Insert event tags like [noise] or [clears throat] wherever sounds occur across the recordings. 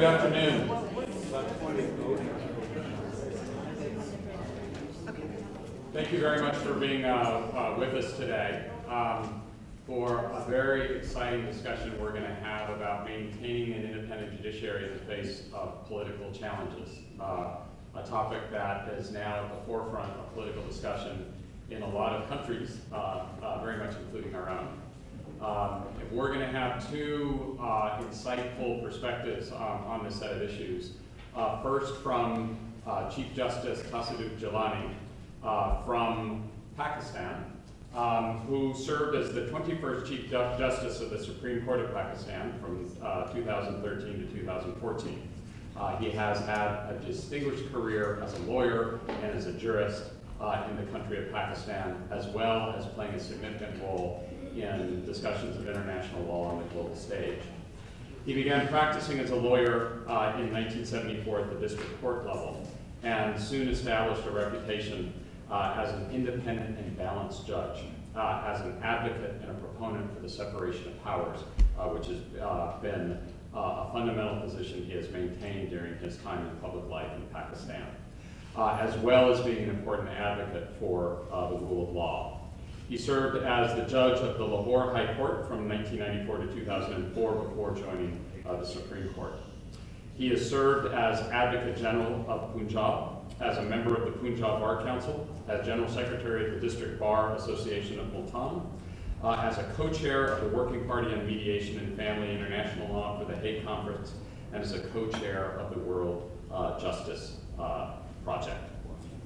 Good afternoon. Thank you very much for being uh, uh, with us today um, for a very exciting discussion we're going to have about maintaining an independent judiciary in the face of political challenges. Uh, a topic that is now at the forefront of political discussion in a lot of countries, uh, uh, very much including our own. Um, we're going to have two uh, insightful perspectives um, on this set of issues. Uh, first from uh, Chief Justice Tassaduq Jillani uh, from Pakistan, um, who served as the 21st Chief Justice of the Supreme Court of Pakistan from uh, 2013 to 2014. Uh, he has had a distinguished career as a lawyer and as a jurist in the country of Pakistan, as well as playing a significant role in discussions of international law on the global stage. He began practicing as a lawyer uh, in 1974 at the district court level and soon established a reputation uh, as an independent and balanced judge, uh, as an advocate and a proponent for the separation of powers, uh, which has uh, been uh, a fundamental position he has maintained during his time in public life in Pakistan, as well as being an important advocate for the rule of law. He served as the judge of the Lahore High Court from 1994 to 2004 before joining uh, the Supreme Court. He has served as Advocate General of Punjab, as a member of the Punjab Bar Council, as General Secretary of the District Bar Association of Multan, uh, as a co-chair of the Working Party on Mediation and Family International Law for the Hague Conference, and as a co-chair of the World uh, Justice uh, Project.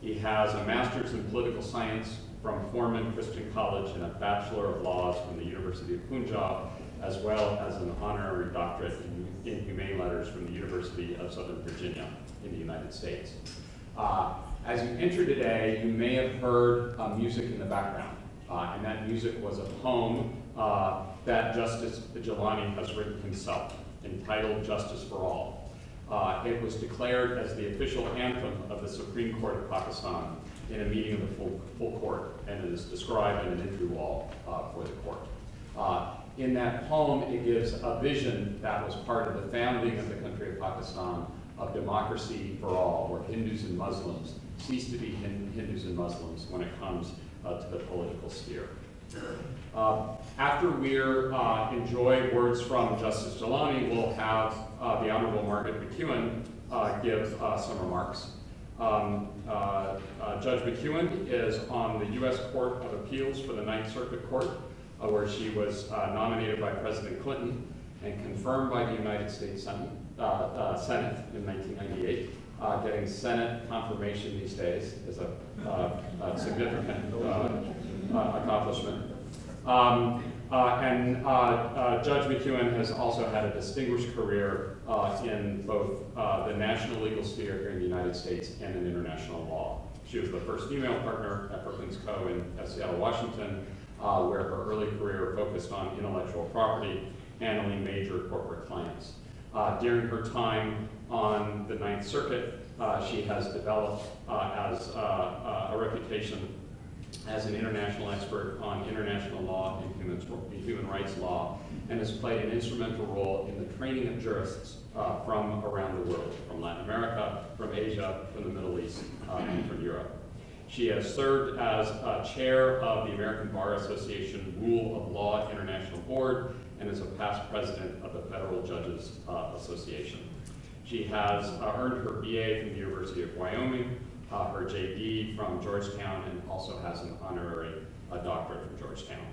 He has a master's in political science from Forman Christian College and a Bachelor of Laws from the University of Punjab, as well as an honorary doctorate in, in Humane Letters from the University of Southern Virginia in the United States. Uh, as you enter today, you may have heard uh, music in the background, uh, and that music was a poem uh, that Justice Jillani has written himself, entitled Justice for All. Uh, it was declared as the official anthem of the Supreme Court of Pakistan in a meeting of the full, full court, and it is described in an entry wall uh, for the court. Uh, in that poem, it gives a vision that was part of the founding of the country of Pakistan of democracy for all, where Hindus and Muslims cease to be Hindus and Muslims when it comes uh, to the political sphere. Uh, after we uh, enjoy words from Justice Jillani, we'll have uh, the Honorable Margaret McKeown uh, give uh, some remarks. Um, uh, uh, Judge McKeown is on the U.S. Court of Appeals for the Ninth Circuit Court, uh, where she was uh, nominated by President Clinton and confirmed by the United States Senate, uh, uh, Senate in 1998. getting Senate confirmation these days is a, a significant accomplishment. Um, and Judge McKeown has also had a distinguished career uh, in both uh, the national legal sphere here in the United States and in international law. She was the first female partner at Perkins Coie in Seattle, Washington, uh, where her early career focused on intellectual property, handling major corporate clients. during her time on the Ninth Circuit, she has developed as a reputation as an international expert on international law and human, human rights law, and has played an instrumental role in the training of jurists uh, from around the world, from Latin America, from Asia, from the Middle East, uh, and from Europe. She has served as uh, chair of the American Bar Association Rule of Law International Board and is a past president of the Federal Judges uh, Association. She has uh, earned her BA from the University of Wyoming uh, her JD from Georgetown and also has an honorary doctorate from Georgetown.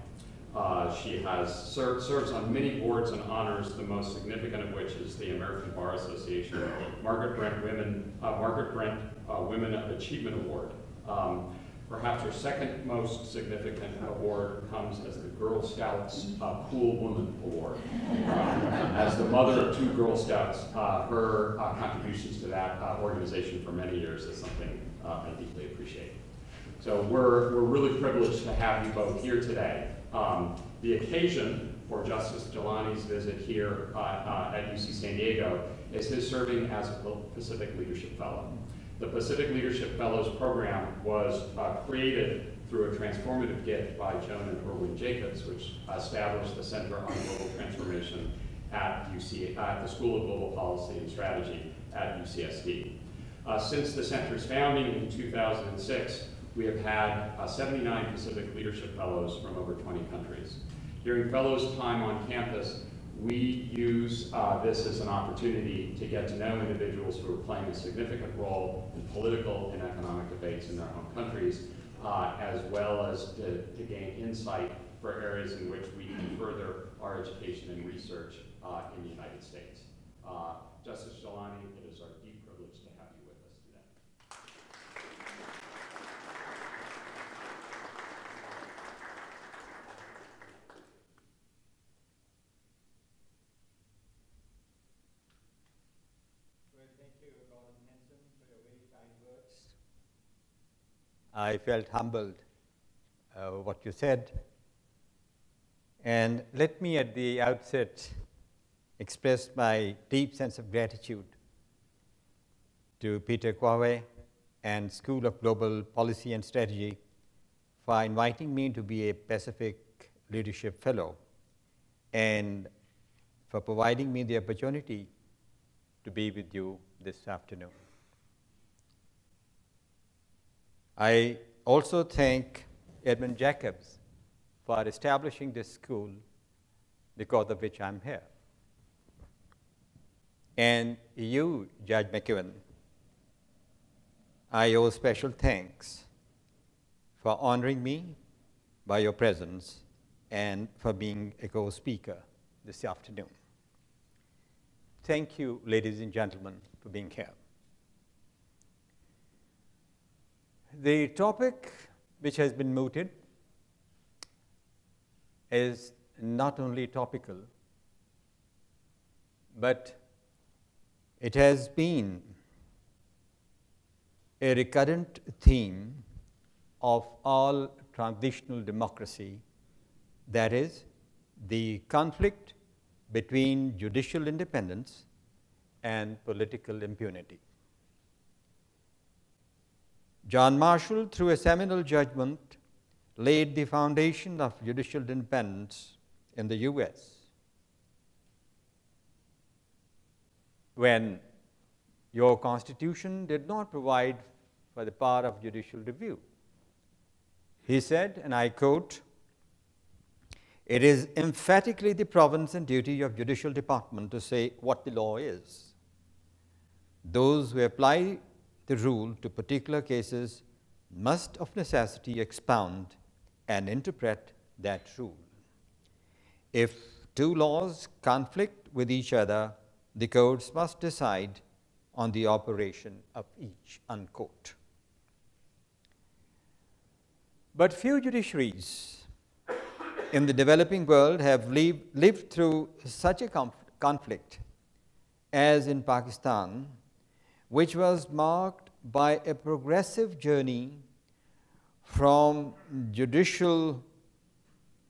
Uh, she has served, serves on many boards and honors, the most significant of which is the American Bar Association Margaret Brent Women, uh, Margaret Brent uh, Women of Achievement Award. Um, perhaps her second most significant award comes as the Girl Scouts uh, Cool Woman Award. as the mother of two Girl Scouts, her contributions to that organization for many years is something uh, I deeply appreciate. So we're, we're really privileged to have you both here today. Um, the occasion for Justice Jillani's visit here uh, uh, at UC San Diego is his serving as a Pacific Leadership Fellow. The Pacific Leadership Fellows program was uh, created through a transformative gift by Joan and Irwin Jacobs, which established the Center on Global Transformation at, UC, at the School of Global Policy and Strategy at UCSD. Uh, since the center's founding in 2006, we have had uh, 79 Pacific Leadership Fellows from over 20 countries. During fellows' time on campus, we use uh, this as an opportunity to get to know individuals who are playing a significant role in political and economic debates in their home countries, uh, as well as to, to, gain insight for areas in which we can further our education and research uh, in the United States. Uh, Justice Jillani, it is our deep privilege to have you with us today. Well, thank you, Gordon Hanson, for your very kind words. I felt humbled uh, what you said. And let me at the outset express my deep sense of gratitude to Peter Cowhey and School of Global Policy and Strategy for inviting me to be a Pacific Leadership Fellow and for providing me the opportunity to be with you this afternoon. I also thank Edmund Jacobs for establishing this school because of which I'm here. And you, Judge McKeown, I owe special thanks for honoring me by your presence and for being a co speaker this afternoon. Thank you, ladies and gentlemen, for being here. The topic which has been mooted is not only topical, but it has been a recurrent theme of all transitional democracy, that is, the conflict between judicial independence and political impunity. John Marshall, through a seminal judgment, laid the foundation of judicial independence in the US. When your Constitution did not provide for the power of judicial review. He said, and I quote, it is emphatically the province and duty of judicial department to say what the law is. Those who apply the rule to particular cases must of necessity expound and interpret that rule. If two laws conflict with each other, the courts must decide on the operation of each, unquote. But few judiciaries in the developing world have lived, lived through such a conflict as in Pakistan, which was marked by a progressive journey from judicial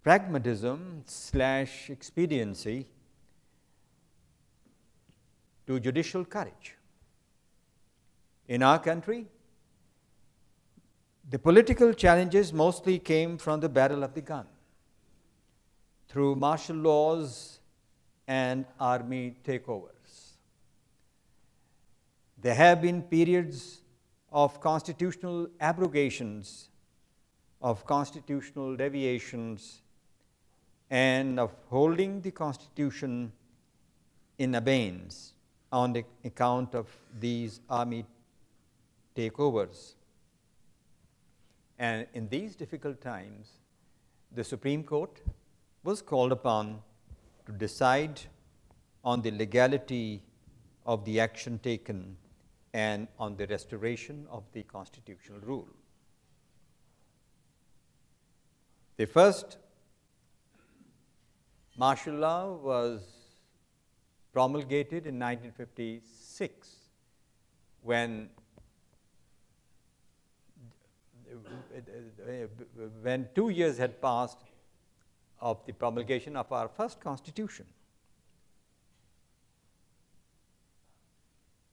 pragmatism slash expediency to judicial courage. In our country, the political challenges mostly came from the battle of the gun through martial laws and army takeovers. There have been periods of constitutional abrogations, of constitutional deviations, and of holding the Constitution in abeyance on the account of these army takeovers. And in these difficult times, the Supreme Court was called upon to decide on the legality of the action taken and on the restoration of the constitutional rule. The first martial law was promulgated in 1956 when when two years had passed of the promulgation of our first constitution.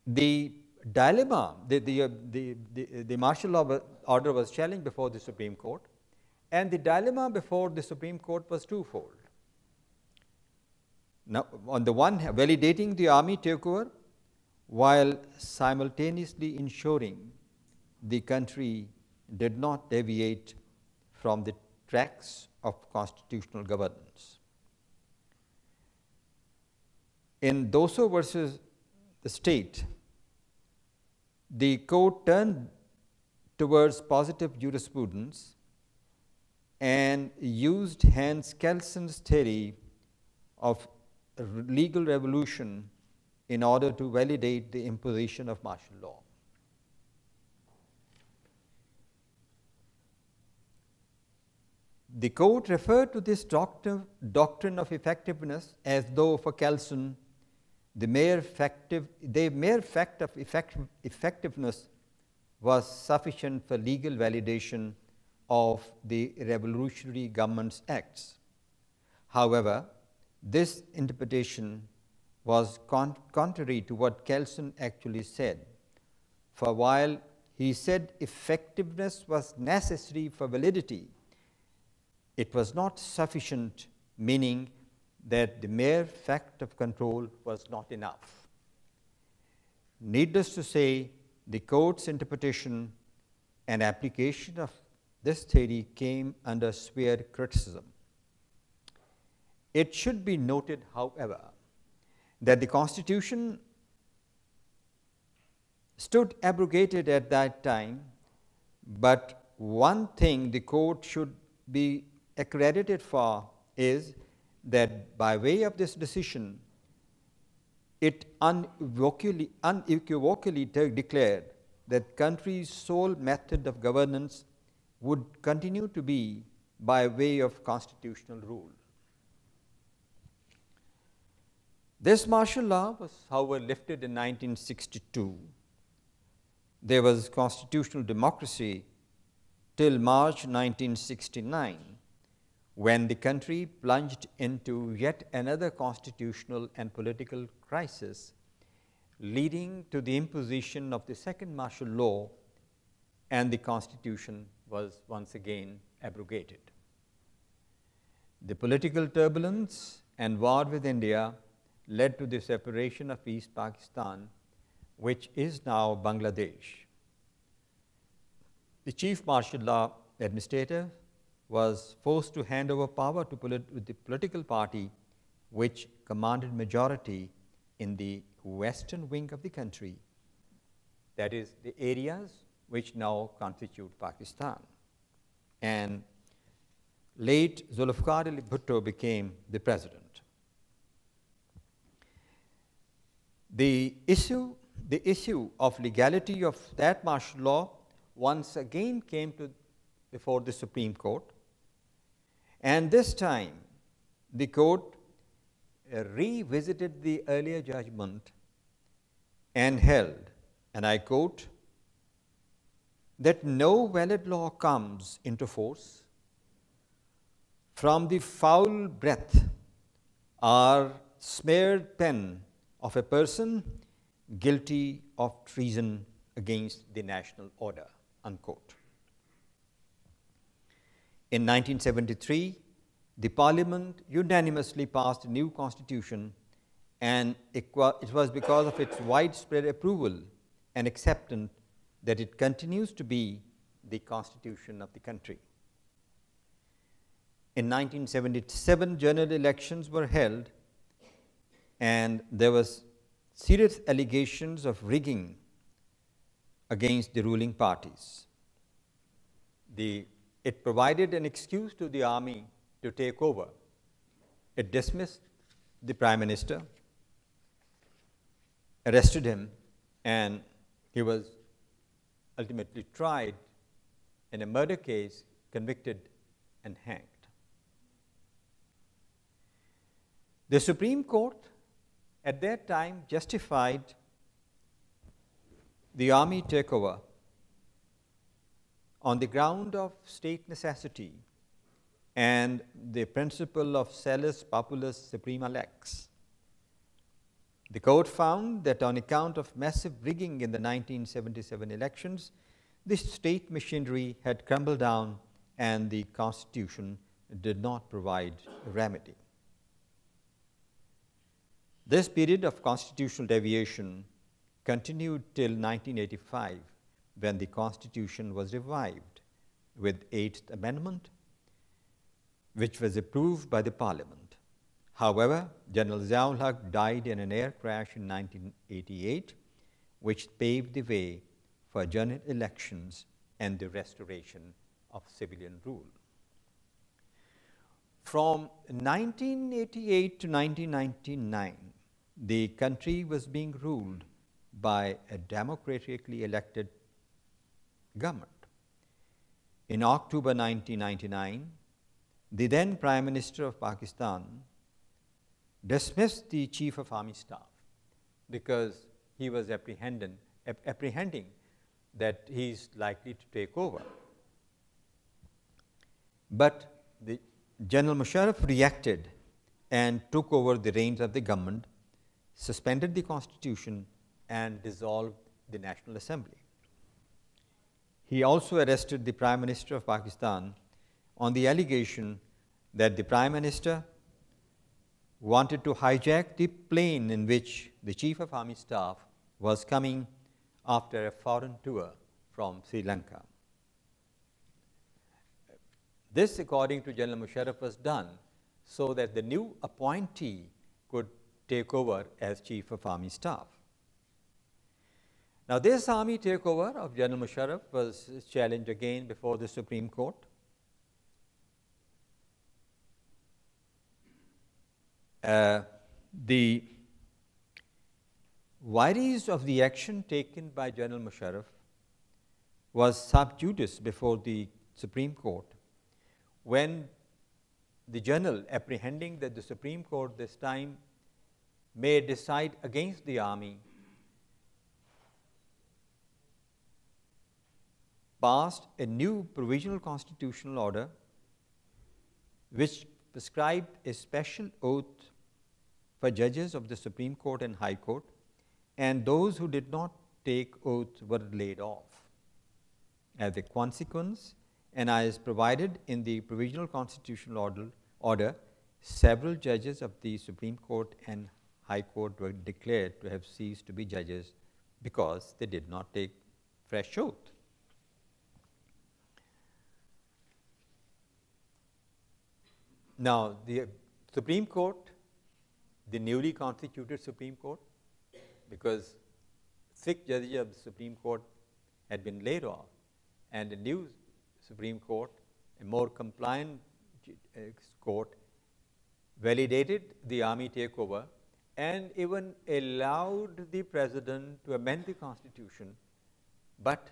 The dilemma, the, the, uh, the, the, the martial law order was challenged before the Supreme Court, and the dilemma before the Supreme Court was twofold. Now, on the one hand, validating the army takeover while simultaneously ensuring the country did not deviate from the tracks of constitutional governance. In Dosso versus the state, the court turned towards positive jurisprudence and used Hans Kelsen's theory of legal revolution in order to validate the imposition of martial law. The court referred to this doctrine, doctrine of effectiveness as though for Kelsen, the mere, effective, the mere fact of effect, effectiveness was sufficient for legal validation of the revolutionary government's acts. However, this interpretation was con contrary to what Kelsen actually said. For while he said effectiveness was necessary for validity, it was not sufficient, meaning that the mere fact of control was not enough. Needless to say, the court's interpretation and application of this theory came under severe criticism. It should be noted, however, that the Constitution stood abrogated at that time, but one thing the court should be accredited for is that by way of this decision, it unequivocally, unequivocally declared that country's sole method of governance would continue to be by way of constitutional rule. This martial law was, however, lifted in 1962. There was constitutional democracy till March 1969, when the country plunged into yet another constitutional and political crisis, leading to the imposition of the second martial law, and the constitution was once again abrogated. The political turbulence and war with India led to the separation of East Pakistan, which is now Bangladesh. The chief martial law administrator was forced to hand over power to polit- the political party which commanded majority in the western wing of the country, that is, the areas which now constitute Pakistan. And late Zulfikar Ali Bhutto became the president. The issue, the issue of legality of that martial law once again came to before the Supreme Court. And this time, the court uh, revisited the earlier judgment and held, and I quote, that no valid law comes into force from the foul breath or smeared pen of a person guilty of treason against the national order. Unquote. In 1973, the parliament unanimously passed a new constitution, and it was because of its widespread approval and acceptance that it continues to be the constitution of the country. In 1977, general elections were held and there was serious allegations of rigging against the ruling parties. The, it provided an excuse to the army to take over. It dismissed the prime minister, arrested him, and he was ultimately tried in a murder case, convicted, and hanged. The Supreme Court at that time justified the army takeover on the ground of state necessity and the principle of salus populus suprema lex. The court found that on account of massive rigging in the 1977 elections, the state machinery had crumbled down and the Constitution did not provide a remedy. This period of constitutional deviation continued till 1985 when the Constitution was revived with Eighth Amendment, which was approved by the Parliament. However, General Ziaul died in an air crash in 1988, which paved the way for general elections and the restoration of civilian rule. From 1988 to 1999, the country was being ruled by a democratically elected government. In October 1999, the then Prime Minister of Pakistan dismissed the Chief of Army Staff because he was apprehending, apprehending that he is likely to take over. But the General Musharraf reacted and took over the reins of the government, suspended the constitution, and dissolved the National Assembly. He also arrested the Prime Minister of Pakistan on the allegation that the Prime Minister wanted to hijack the plane in which the Chief of Army Staff was coming after a foreign tour from Sri Lanka. This, according to General Musharraf, was done so that the new appointee could take over as Chief of Army Staff. Now, this army takeover of General Musharraf was challenged again before the Supreme Court. Uh, the vires of the action taken by General Musharraf was sub judice before the Supreme Court when the general, apprehending that the Supreme Court this time may decide against the army, passed a new provisional constitutional order which prescribed a special oath for judges of the Supreme Court and High Court, and those who did not take oath were laid off. As a consequence, and as provided in the provisional constitutional order, order, several judges of the Supreme Court and High Court were declared to have ceased to be judges because they did not take fresh oath. Now, the Supreme Court, the newly constituted Supreme Court, because six judges of the Supreme Court had been laid off, and the new Supreme Court, a more compliant uh, court, validated the army takeover and even allowed the president to amend the constitution, but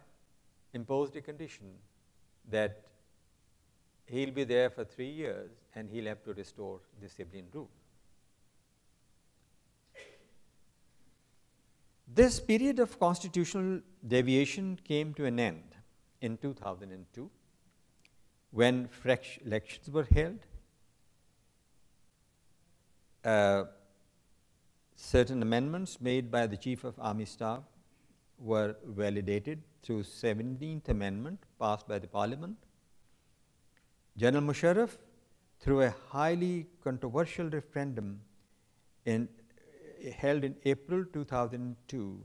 imposed a condition that he'll be there for three years and he'll have to restore the civilian rule. This period of constitutional deviation came to an end in 2002 when fresh elections were held. Uh, certain amendments made by the Chief of Army Staff were validated through 17th Amendment passed by the Parliament. General Musharraf, through a highly controversial referendum in, held in April 2002,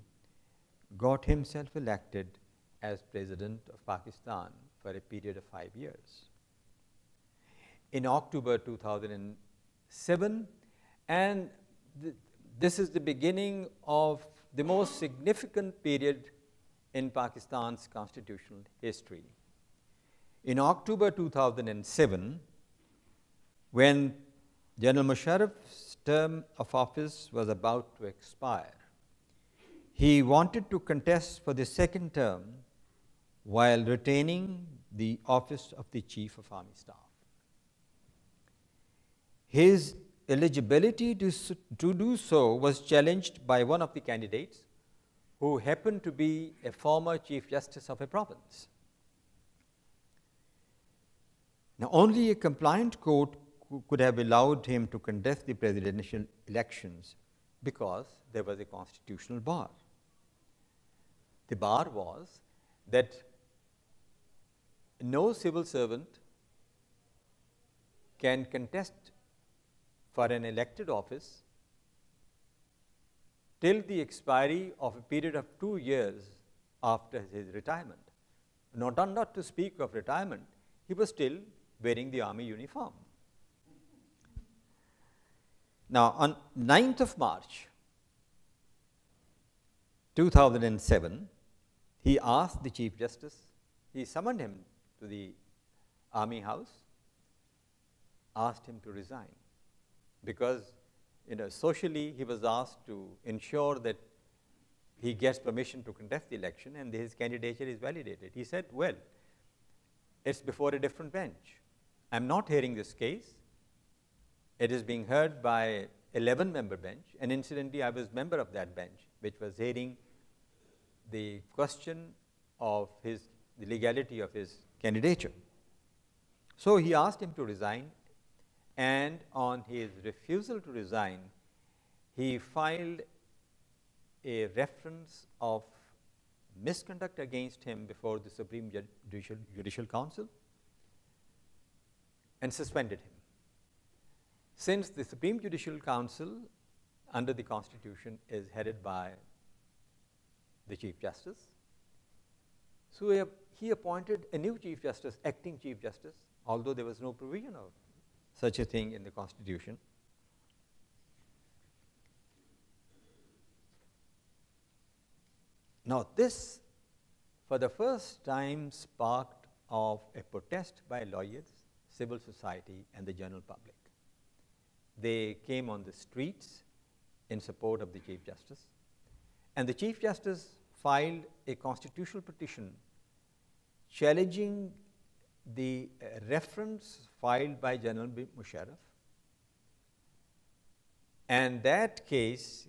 got himself elected as President of Pakistan for a period of five years. In October 2007, and th this is the beginning of the most significant period in Pakistan's constitutional history. In October 2007, when General Musharraf's term of office was about to expire, he wanted to contest for the second term while retaining the office of the Chief of Army Staff. His eligibility to, to do so was challenged by one of the candidates who happened to be a former Chief Justice of a province. Now, only a compliant court could have allowed him to contest the presidential elections because there was a constitutional bar. The bar was that no civil servant can contest for an elected office till the expiry of a period of two years after his retirement. Not, not to speak of retirement, he was still wearing the army uniform. Now, on 9th of March 2007, he asked the Chief Justice, he summoned him to the Army House, asked him to resign because you know, socially he was asked to ensure that he gets permission to contest the election and his candidature is validated. He said, well, it's before a different bench. I'm not hearing this case. It is being heard by 11 member bench and incidentally I was member of that bench which was hearing the question of his, the legality of his candidature. So he asked him to resign and on his refusal to resign, he filed a reference of misconduct against him before the Supreme Judicial, Judicial Council and suspended him. Since the Supreme Judicial Council under the Constitution is headed by the Chief Justice, so he, appointed a new Chief Justice, acting Chief Justice, although there was no provision of such a thing in the Constitution. Now, this, for the first time, sparked of a protest by lawyers, civil society, and the general public. They came on the streets in support of the Chief Justice, and the Chief Justice filed a constitutional petition challenging the uh, reference filed by General Musharraf, and that case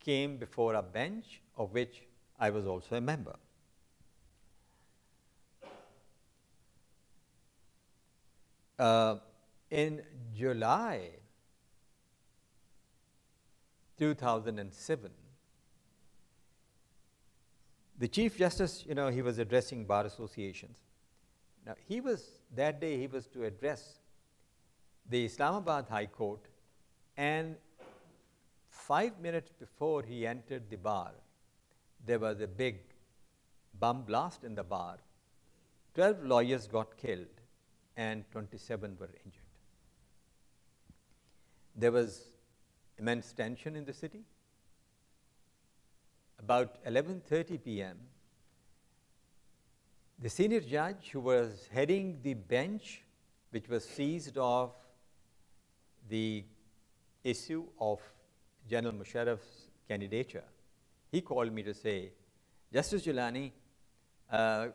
came before a bench of which I was also a member. Uh, in July 2007, the Chief Justice, you know, he was addressing bar associations. Now, he was, that day, he was to address the Islamabad High Court, and five minutes before he entered the bar, there was a big bomb blast in the bar. 12 lawyers got killed, and 27 were injured. There was immense tension in the city. About 11:30 p.m., the senior judge who was heading the bench which was seized of the issue of General Musharraf's candidature, he called me to say, Justice Jillani, uh,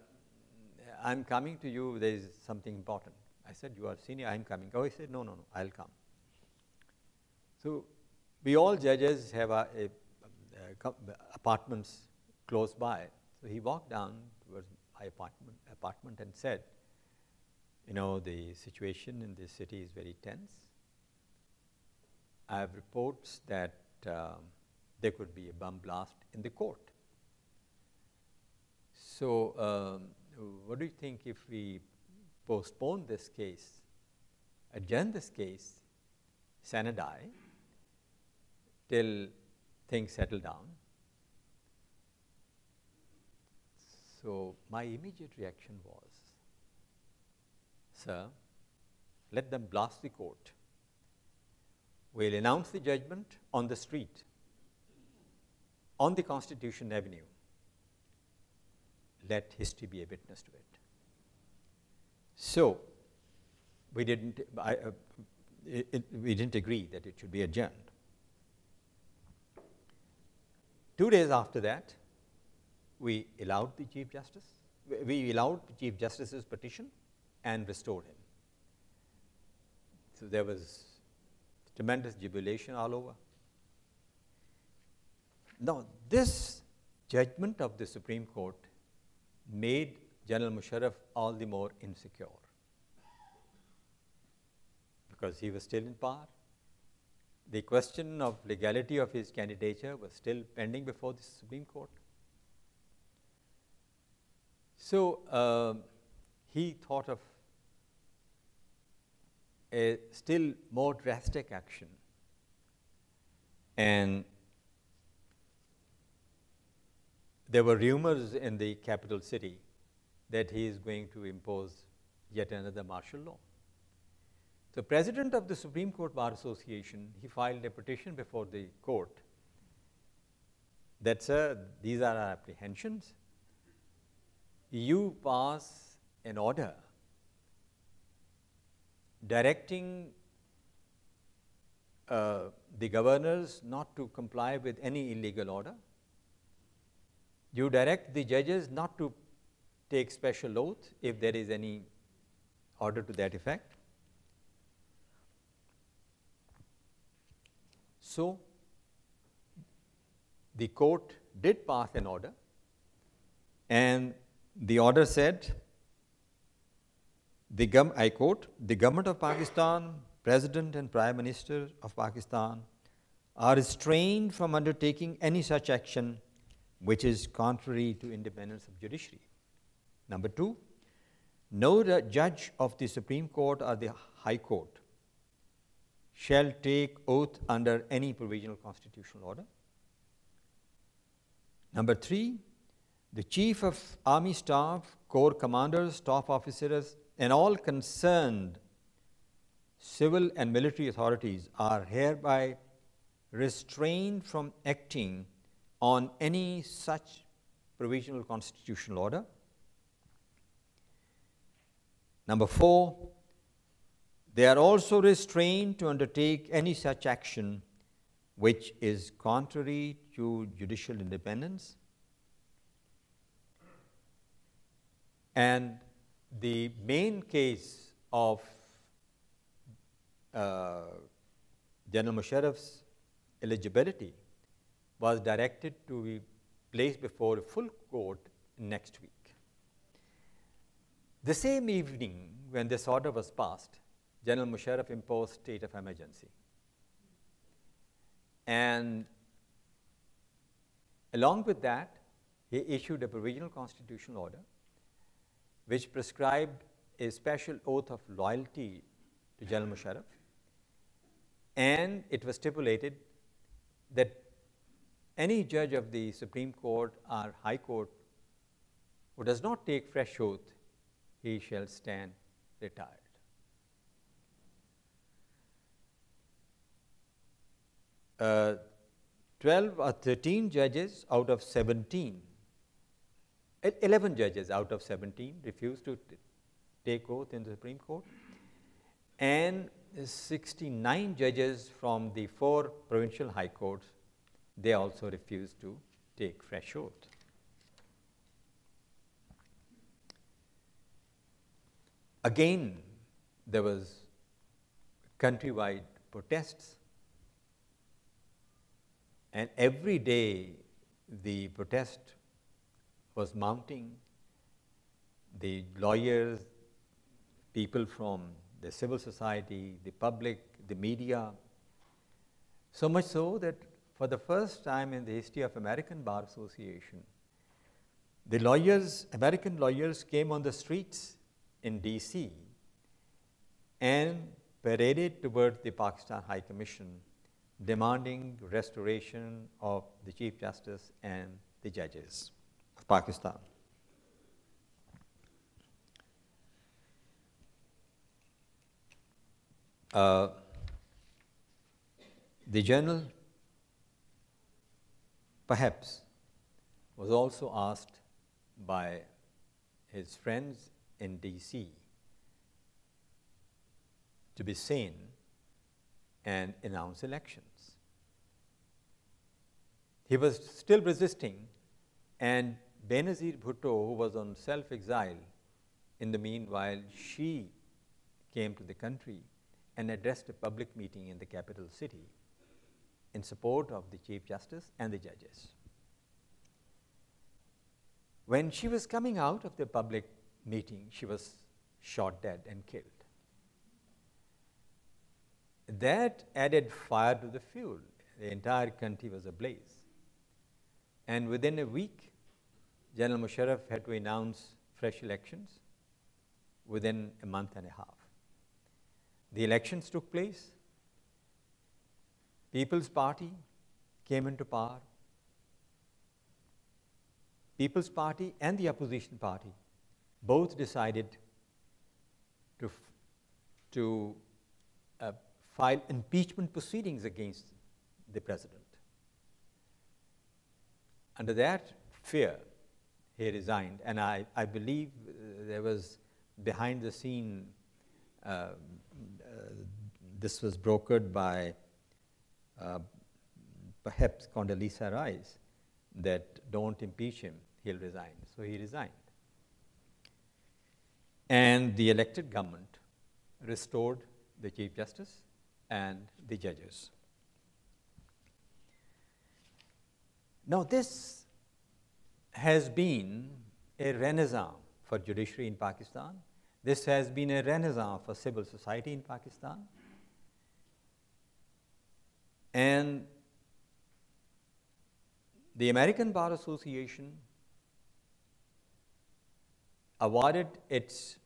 I'm coming to you, there is something important. I said, you are senior, I'm coming. Oh, he said, no, no, no, I'll come. So we all judges have apartments close by. So he walked down towards my apartment, apartment and said, you know, the situation in this city is very tense. I have reports that um, there could be a bomb blast in the court. So, um, what do you think if we postpone this case, adjourn this case, die, till things settle down? So my immediate reaction was, Sir, let them blast the court. We'll announce the judgment on the street, on the Constitution Avenue. Let history be a witness to it. So, we didn't, I, uh, it, it, we didn't agree that it should be adjourned. Two days after that, we allowed the Chief Justice, we allowed the Chief Justice's petition and restored him. So there was tremendous jubilation all over. Now, this judgment of the Supreme Court made General Musharraf all the more insecure because he was still in power. The question of legality of his candidature was still pending before the Supreme Court. So uh, he thought of a still more drastic action. And there were rumors in the capital city that he is going to impose yet another martial law. The president of the Supreme Court Bar Association, he filed a petition before the court that, sir, these are our apprehensions. You pass an order directing uh, the governors not to comply with any illegal order. You direct the judges not to take special oath if there is any order to that effect. So, the court did pass an order, and the order said, the gov- I quote, the government of Pakistan, President and Prime Minister of Pakistan are restrained from undertaking any such action which is contrary to independence of judiciary. Number two, no judge of the Supreme Court or the High Court shall take oath under any provisional constitutional order. Number three, the Chief of Army Staff, Corps commanders, staff officers, and all concerned civil and military authorities are hereby restrained from acting on any such provisional constitutional order. Number four, they are also restrained to undertake any such action which is contrary to judicial independence. And the main case of uh, General Musharraf's eligibility was directed to be placed before a full court next week. The same evening, when this order was passed, General Musharraf imposed state of emergency. And along with that, he issued a provisional constitutional order which prescribed a special oath of loyalty to General Musharraf. And it was stipulated that any judge of the Supreme Court or High Court who does not take fresh oath, he shall stand retired. Uh, 12 or 13 judges out of 17, 11 judges out of 17 refused to take oath in the Supreme Court, and 69 judges from the four provincial high courts, they also refused to take fresh oath. Again, there was countrywide protests and every day the protest was mounting. The lawyers, people from the civil society, the public, the media, so much so that for the first time in the history of American Bar Association, the lawyers, American lawyers came on the streets in DC and paraded toward the Pakistan High Commission demanding restoration of the Chief Justice and the judges of Pakistan. Uh, the journal perhaps was also asked by his friends in DC to be sane and announce elections. He was still resisting, and Benazir Bhutto, who was on self exile, in the meanwhile, she came to the country and addressed a public meeting in the capital city in support of the Chief Justice and the judges. When she was coming out of the public meeting, she was shot dead and killed. That added fire to the fuel. The entire country was ablaze. And within a week, General Musharraf had to announce fresh elections within a month and a half. The elections took place. People's Party came into power. People's Party and the opposition party both decided to, to uh, file impeachment proceedings against the president. Under that fear, he resigned, and I, I believe uh, there was behind the scene, uh, uh, this was brokered by uh, perhaps Condoleezza Rice, that don't impeach him, he'll resign. So he resigned. And the elected government restored the Chief Justice and the judges. Now, this has been a renaissance for judiciary in Pakistan. This has been a renaissance for civil society in Pakistan. And the American Bar Association awarded its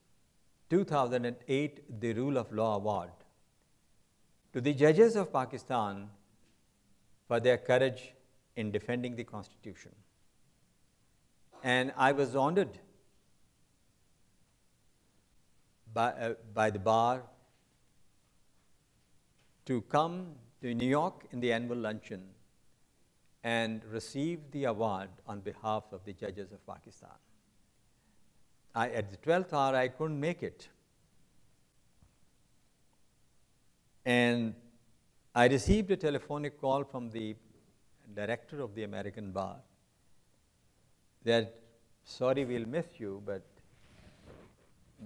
2008 The Rule of Law Award to the judges of Pakistan for their courage in defending the Constitution. And I was honored by, uh, by the bar to come to New York in the annual luncheon and receive the award on behalf of the judges of Pakistan. I, at the 12th hour, I couldn't make it. And I received a telephonic call from the director of the American Bar that, sorry, we'll miss you, but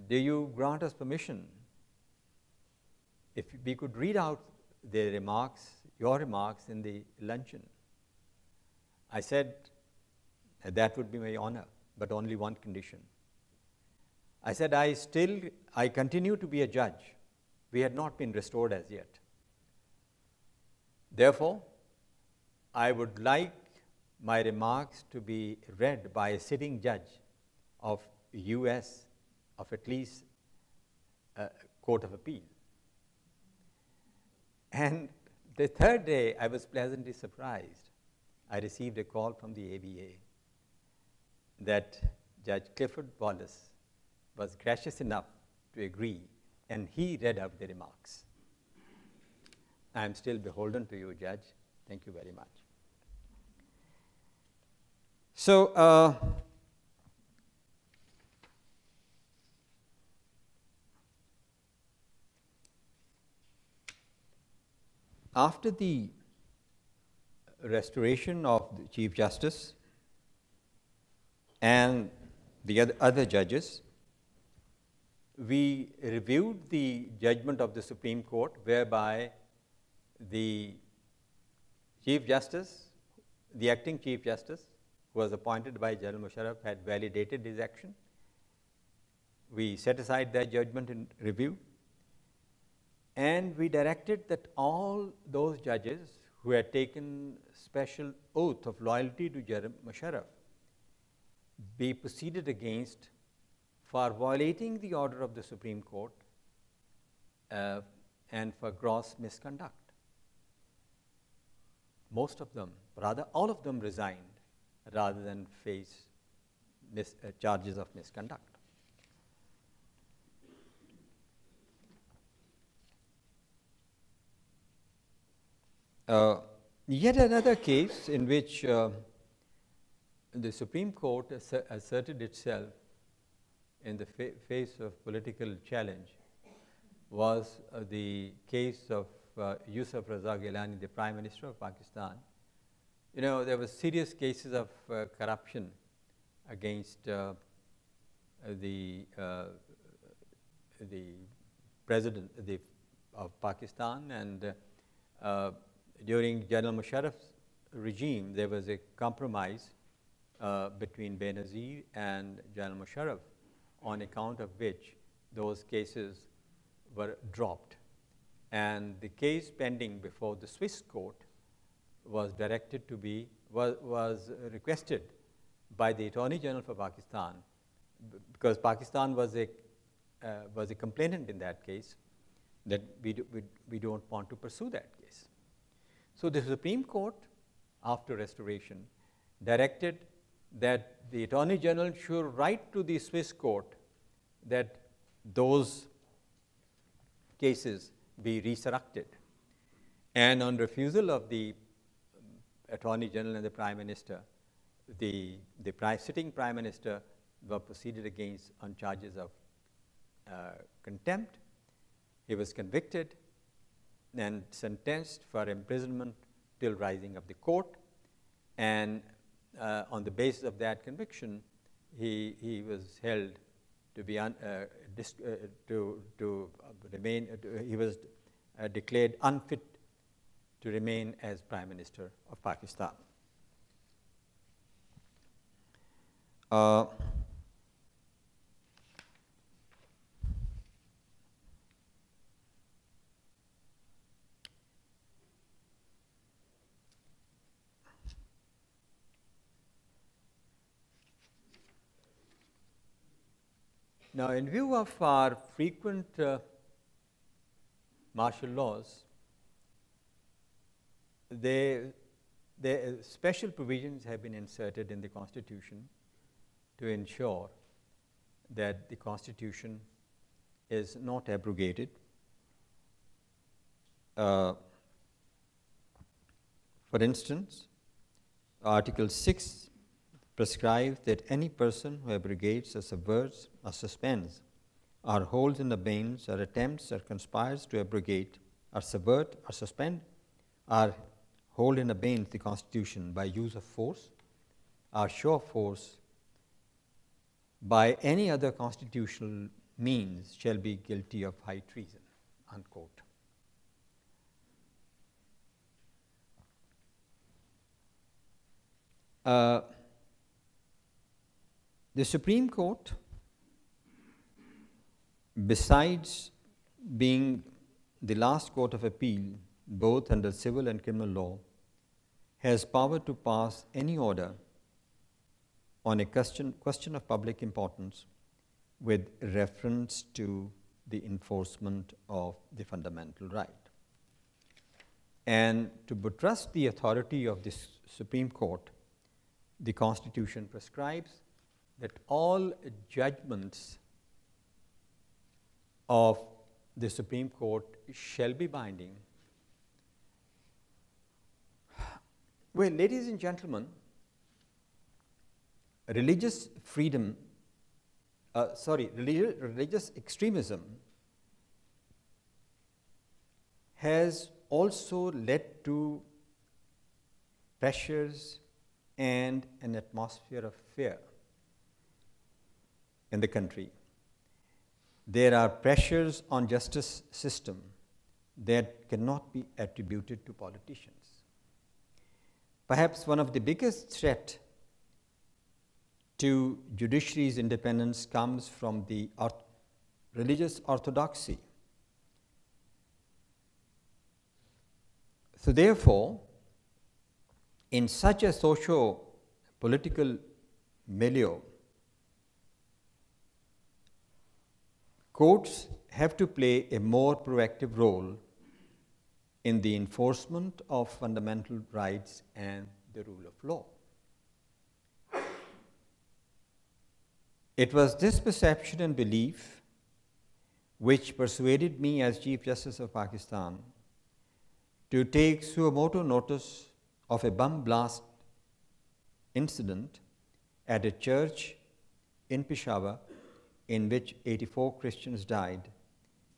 do you grant us permission if we could read out the remarks, your remarks in the luncheon? I said, that would be my honor, but only one condition. I said, I still, I continue to be a judge. We had not been restored as yet. Therefore, I would like my remarks to be read by a sitting judge of US of at least a court of appeal. And the third day, I was pleasantly surprised. I received a call from the ABA that Judge Clifford Wallace was gracious enough to agree, and he read out the remarks. I am still beholden to you, Judge. Thank you very much. So, uh, after the restoration of the Chief Justice and the other, judges, we reviewed the judgment of the Supreme Court whereby the Chief Justice, the acting Chief Justice, who was appointed by General Musharraf, had validated his action. We set aside that judgment in review, and we directed that all those judges who had taken special oath of loyalty to General Musharraf be proceeded against for violating the order of the Supreme Court uh, and for gross misconduct. Most of them, rather all of them resigned rather than face uh, charges of misconduct. Uh, yet another case in which uh, the Supreme Court asser- asserted itself in the fa- face of political challenge was uh, the case of uh, Yusuf Raza Gilani, the Prime Minister of Pakistan. You know, there were serious cases of uh, corruption against the, the president the, of Pakistan and during General Musharraf's regime, there was a compromise uh, between Benazir and General Musharraf, on account of which those cases were dropped. And the case pending before the Swiss court was directed to be, was, was requested by the Attorney General for Pakistan, because Pakistan was a, uh, was a complainant in that case, that we, do, we, we don't want to pursue that case. So the Supreme Court, after restoration, directed that the Attorney General should write to the Swiss court that those cases be resurrected. And on refusal of the Attorney General and the Prime Minister, the, the sitting Prime Minister were proceeded against on charges of uh, contempt. He was convicted and sentenced for imprisonment till rising of the court. And uh, on the basis of that conviction, he, he was held to be un, uh, dis, uh, to, to remain, to, he was uh, declared unfit to remain as Prime Minister of Pakistan. Now, in view of our frequent uh, martial laws, they, they, special provisions have been inserted in the Constitution to ensure that the Constitution is not abrogated. Uh, for instance, Article 6 prescribes that any person who abrogates or subverts or suspends or holds in abeyance or attempts or conspires to abrogate or subvert or suspend or hold in abeyance the Constitution by use of force or show of force by any other constitutional means shall be guilty of high treason. Unquote. Uh, the Supreme Court, besides being the last court of appeal, both under civil and criminal law, has power to pass any order on a question, question of public importance with reference to the enforcement of the fundamental right. And to buttress the authority of the Supreme Court, the Constitution prescribes that all judgments of the Supreme Court shall be binding. Well, ladies and gentlemen, religious freedom, uh, sorry, religi religious extremism has also led to pressures and an atmosphere of fear in the country. There are pressures on justice system that cannot be attributed to politicians. Perhaps one of the biggest threat to judiciary's independence comes from the religious orthodoxy. So therefore, in such a socio-political milieu, Courts have to play a more proactive role in the enforcement of fundamental rights and the rule of law. It was this perception and belief which persuaded me as Chief Justice of Pakistan to take suo motu notice of a bomb blast incident at a church in Peshawar in which 84 Christians died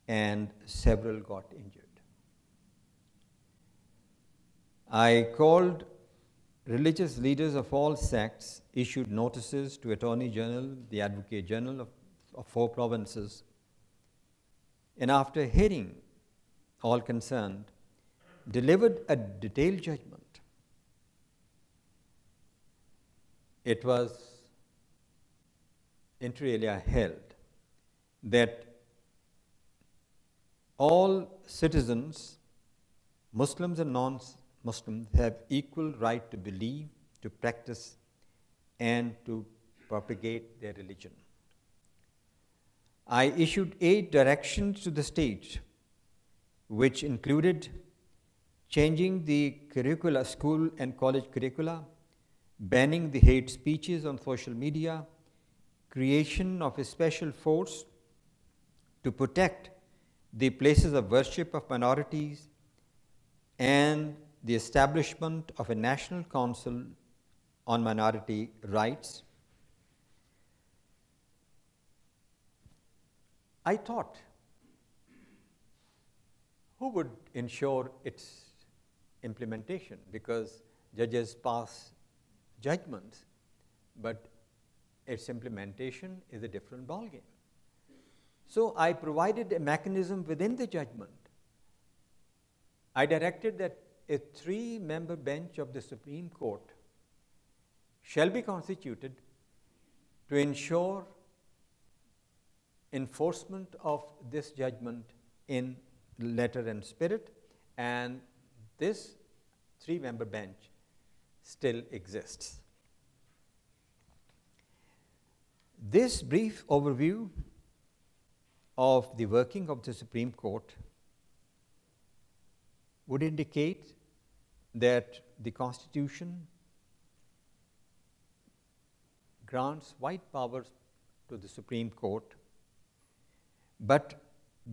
and several got injured. I called religious leaders of all sects, issued notices to Attorney General, the Advocate General of, of four provinces, and after hearing all concerned, delivered a detailed judgment. It was inter alia held that all citizens, Muslims and non Muslims, have equal right to believe, to practice, and to propagate their religion. I issued eight directions to the state, which included changing the curricula, school and college curricula, banning the hate speeches on social media, creation of a special force to protect the places of worship of minorities, and the establishment of a national council on minority rights. I thought, who would ensure its implementation? Because judges pass judgments, but its implementation is a different ballgame. So I provided a mechanism within the judgment. I directed that a three member bench of the Supreme Court shall be constituted to ensure enforcement of this judgment in letter and spirit, and this three member bench still exists. This brief overview of the working of the Supreme Court would indicate that the Constitution grants wide powers to the Supreme Court, but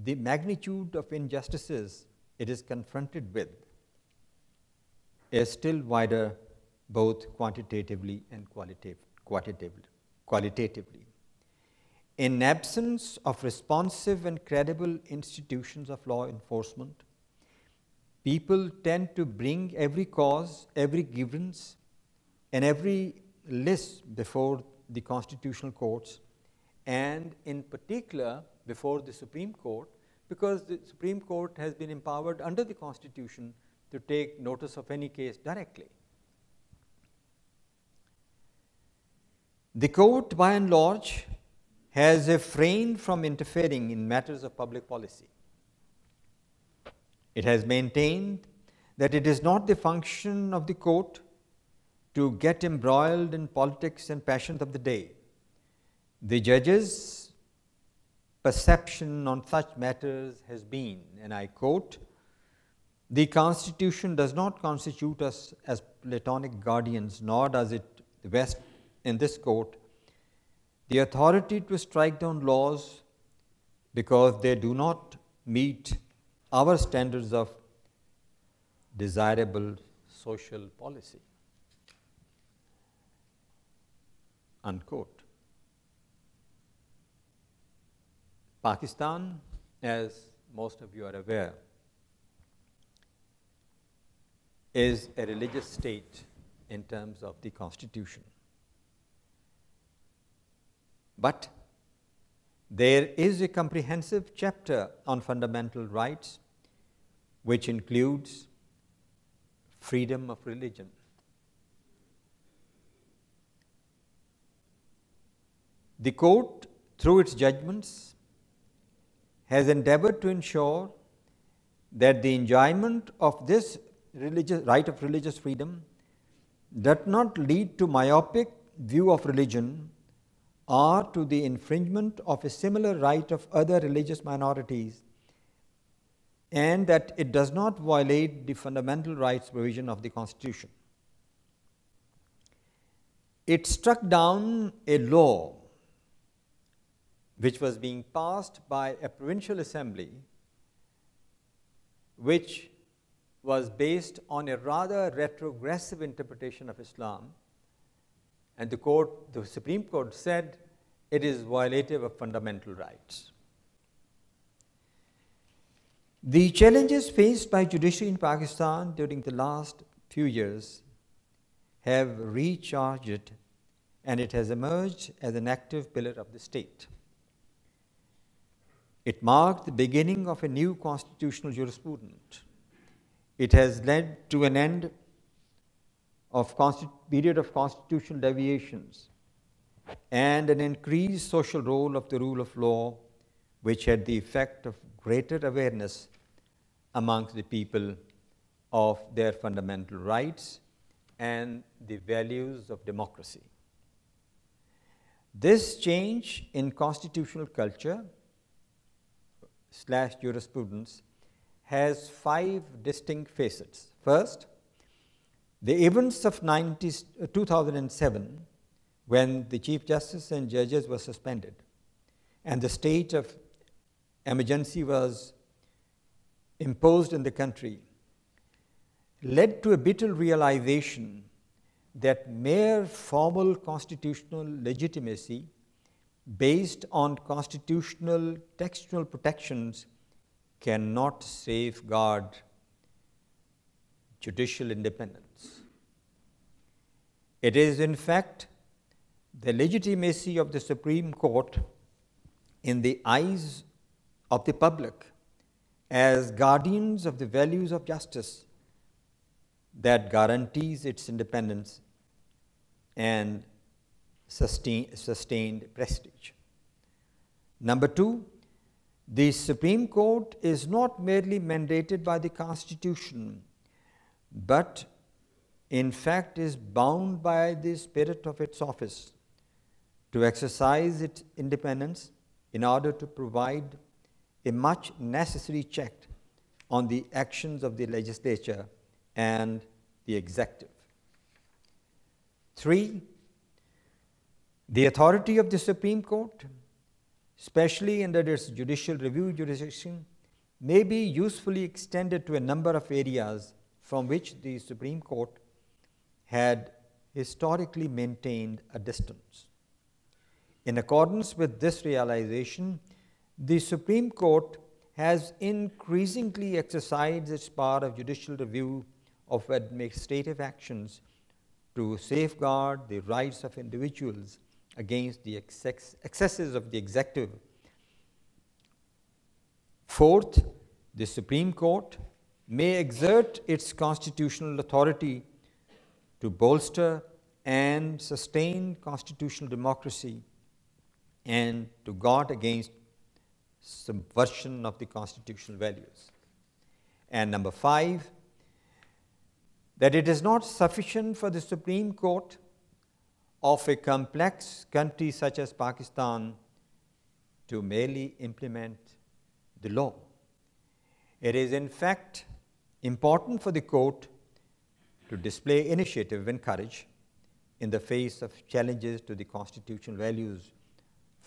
the magnitude of injustices it is confronted with is still wider both quantitatively and qualitative, qualitatively. qualitatively. In absence of responsive and credible institutions of law enforcement, people tend to bring every cause, every grievance, and every list before the constitutional courts, and in particular before the Supreme Court, because the Supreme Court has been empowered under the Constitution to take notice of any case directly. The court, by and large, has refrained from interfering in matters of public policy. It has maintained that it is not the function of the court to get embroiled in politics and passions of the day. The judge's perception on such matters has been, and I quote, the Constitution does not constitute us as Platonic guardians, nor does it vest in this court the authority to strike down laws because they do not meet our standards of desirable social policy. Unquote. Pakistan, as most of you are aware, is a religious state in terms of the constitution. But there is a comprehensive chapter on fundamental rights which includes freedom of religion. The court, through its judgments, has endeavored to ensure that the enjoyment of this right of religious freedom does not lead to myopic view of religion or to the infringement of a similar right of other religious minorities and that it does not violate the fundamental rights provision of the Constitution. It struck down a law which was being passed by a provincial assembly which was based on a rather retrogressive interpretation of Islam and the court the supreme court said it is violative of fundamental rights the challenges faced by judiciary in Pakistan during the last few years have recharged and it has emerged as an active pillar of the state. It marked the beginning of a new constitutional jurisprudence. It has led to an end of period of constitutional deviations and an increased social role of the rule of law, which had the effect of greater awareness amongst the people of their fundamental rights and the values of democracy. This change in constitutional culture slash jurisprudence has five distinct facets. First, The events of 90, uh, 2007, when the Chief Justice and judges were suspended and the state of emergency was imposed in the country, led to a bitter realization that mere formal constitutional legitimacy based on constitutional textual protections cannot safeguard judicial independence. It is, in fact, the legitimacy of the Supreme Court in the eyes of the public as guardians of the values of justice that guarantees its independence and sustain, sustained prestige. Number two, the Supreme Court is not merely mandated by the Constitution, but in fact is bound by the spirit of its office to exercise its independence in order to provide a much necessary check on the actions of the legislature and the executive. Three, the authority of the Supreme Court, especially under its judicial review jurisdiction, may be usefully extended to a number of areas from which the Supreme Court had historically maintained a distance. In accordance with this realization, the Supreme Court has increasingly exercised its power of judicial review of administrative actions to safeguard the rights of individuals against the excesses of the executive. Fourth, the Supreme Court may exert its constitutional authority to bolster and sustain constitutional democracy and to guard against subversion of the constitutional values. And number five, that it is not sufficient for the Supreme Court of a complex country such as Pakistan to merely implement the law. It is, in fact, important for the court to display initiative and courage in the face of challenges to the constitutional values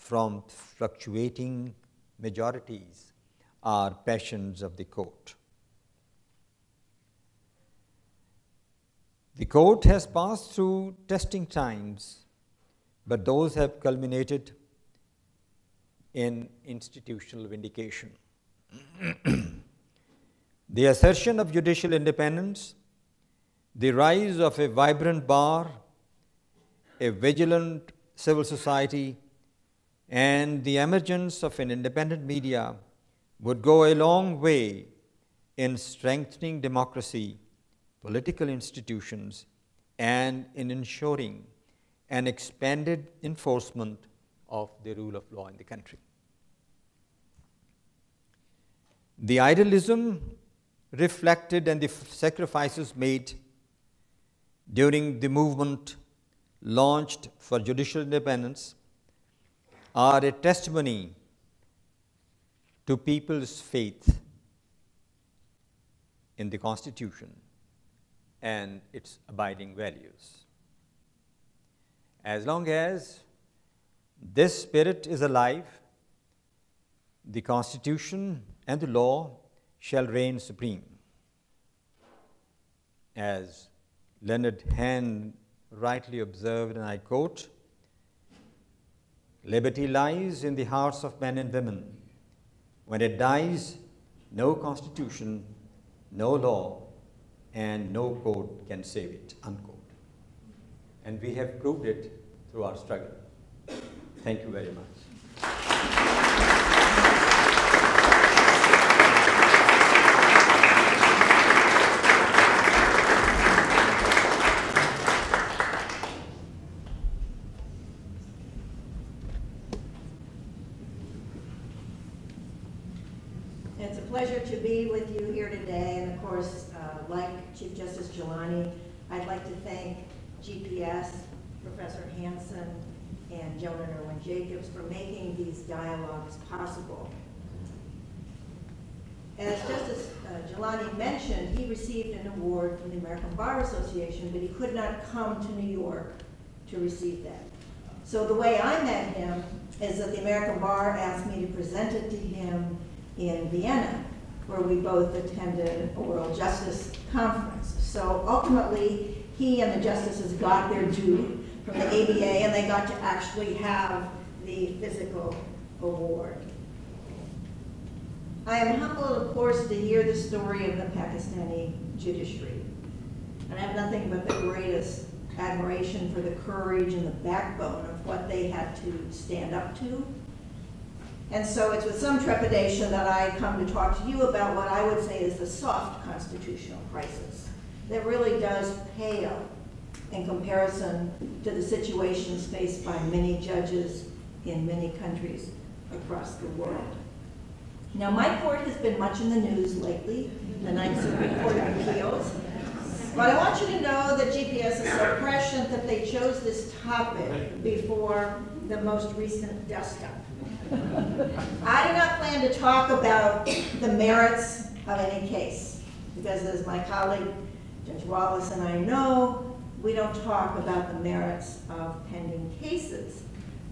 from fluctuating majorities are passions of the court. The court has passed through testing times, but those have culminated in institutional vindication. [clears throat] the assertion of judicial independence, the rise of a vibrant bar, a vigilant civil society, and the emergence of an independent media would go a long way in strengthening democracy, political institutions, and in ensuring an expanded enforcement of the rule of law in the country. The idealism reflected and the sacrifices made during the movement launched for judicial independence are a testimony to people's faith in the Constitution and its abiding values. As long as this spirit is alive, the Constitution and the law shall reign supreme. As Learned Hand rightly observed, and I quote, Liberty lies in the hearts of men and women. When it dies, no constitution, no law, and no code can save it. Unquote. And we have proved it through our struggle. Thank you very much. It's a pleasure to be with you here today, and of course, uh, like Chief Justice Jillani, I'd like to thank GPS, And Joan and Irwin Jacobs for making these dialogues possible. As Justice uh, Jillani mentioned, he received an award from the American Bar Association, but he could not come to New York to receive that. So the way I met him is that the American Bar asked me to present it to him in Vienna, where we both attended a World Justice Conference. So ultimately, he and the justices got their due the ABA, and they got to actually have the physical award. I am humbled, of course, to hear the story of the Pakistani judiciary. And I have nothing but the greatest admiration for the courage and the backbone of what they had to stand up to. And so it's with some trepidation that I come to talk to you about what I would say is the soft constitutional crisis that really does pale in comparison to the situations faced by many judges in many countries across the world. Now, my court has been much in the news lately, the Ninth Circuit Court of Appeals. But I want you to know that GPS is so prescient that they chose this topic before the most recent dust-up. I do not plan to talk about the merits of any case, because as my colleague Judge Wallace and I know, we don't talk about the merits of pending cases.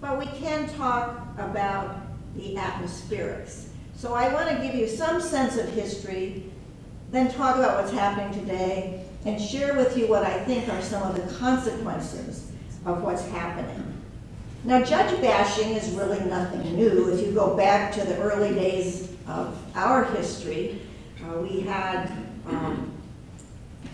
But we can talk about the atmospherics. So I want to give you some sense of history, then talk about what's happening today, and share with you what I think are some of the consequences of what's happening. Now, judge bashing is really nothing new. If you go back to the early days of our history, uh, we had um,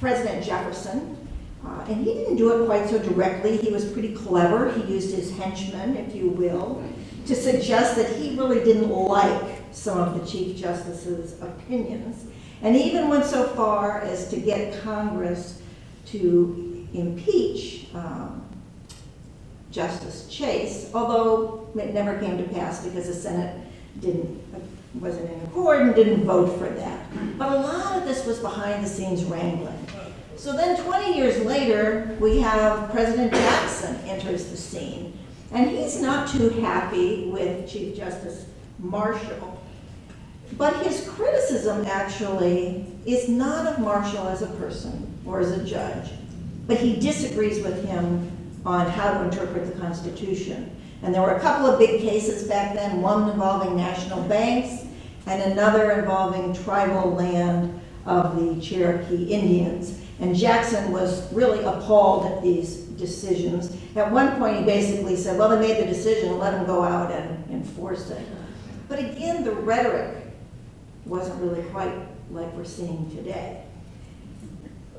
President Jefferson, uh, and he didn't do it quite so directly. He was pretty clever. He used his henchmen, if you will, to suggest that he really didn't like some of the Chief Justice's opinions, and even went so far as to get Congress to impeach um, Justice Chase, although it never came to pass because the Senate didn't wasn't in accord and didn't vote for that. But a lot of this was behind the scenes wrangling. So then 20 years later, we have President Jackson enters the scene. And he's not too happy with Chief Justice Marshall. But his criticism actually is not of Marshall as a person or as a judge, but he disagrees with him on how to interpret the Constitution. And there were a couple of big cases back then, one involving national banks and another involving tribal land of the Cherokee Indians. And Jackson was really appalled at these decisions. At one point, he basically said, well, they made the decision, let them go out and enforce it. But again, the rhetoric wasn't really quite like we're seeing today.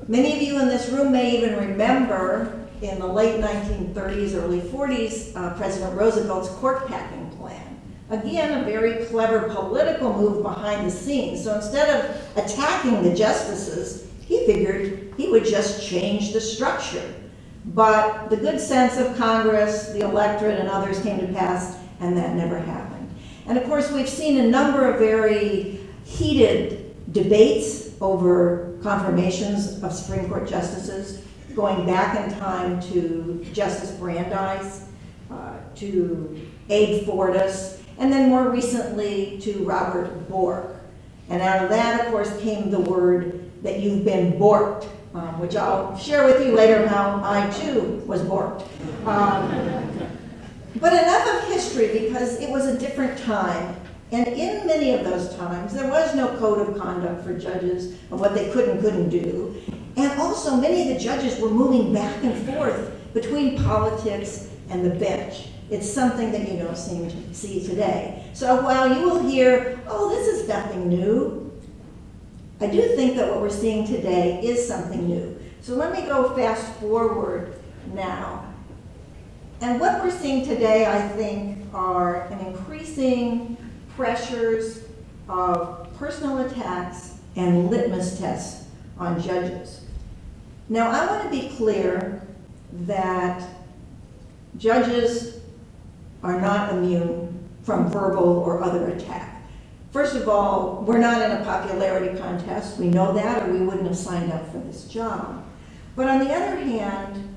Many of you in this room may even remember in the late 1930s, early 40s, uh, President Roosevelt's court packing plan. Again, a very clever political move behind the scenes. So instead of attacking the justices, he figured he would just change the structure. But the good sense of Congress, the electorate, and others came to pass, and that never happened. And of course, we've seen a number of very heated debates over confirmations of Supreme Court justices, going back in time to Justice Brandeis, uh, to Abe Fortas, and then more recently to Robert Bork. And out of that, of course, came the word that you've been borked, um, which I'll share with you later how I too was borked. Um, but enough of history because it was a different time. And in many of those times, there was no code of conduct for judges of what they could and couldn't do. And also, many of the judges were moving back and forth between politics and the bench. It's something that you don't seem to see today. So while you will hear, oh, this is nothing new, I do think that what we're seeing today is something new. So let me go fast forward now. And what we're seeing today, I think, are an increasing pressures of personal attacks and litmus tests on judges. Now, I want to be clear that judges are not immune from verbal or other attacks. First of all, we're not in a popularity contest. We know that, or we wouldn't have signed up for this job. But on the other hand,